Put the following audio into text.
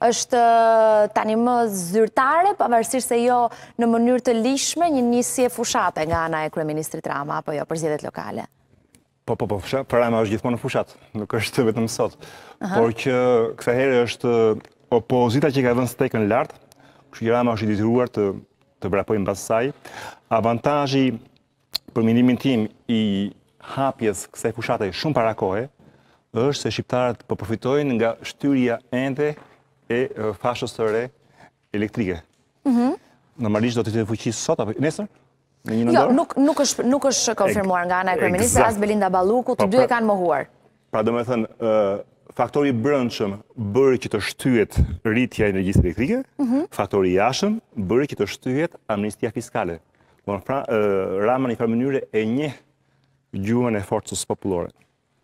është tani më zyrtare, pavarësisht se jo në mënyrë të ligjshme, një nisje fushate nga ana e Kryeministrit Rama, apo jo, për zgjedhjet lokale? Po, po, po, fusha, për Rama është gjithmonë në fushatë, nuk është vetëm sot. Por që kësaj here është opozita që ka vënë stekën lartë, kështu që Rama është i detyruar të, të vrapojë mbas saj. Avantazhi për mendimin tim i hapjes kësaj fushate shumë para kohe, është se shqiptarët po përfitojnë nga shtyrja ende e fashës së re elektrike. Mhm. Normalisht do të hynte në fuqi sot apo nesër? Jo, nuk është konfirmuar nga ana e kryeministrit, as Belinda Balluku, të po, dy e pra- kanë mohuar. Pra domethënë ë faktori i brendshëm bëri që të shtyhet rritja e energjisë elektrike, mhm. faktori i jashtëm bëri që të shtyhet amnistia fiskale. Por pra Rama në njëfarë mënyre e njeh gjuhën e forcës popullore.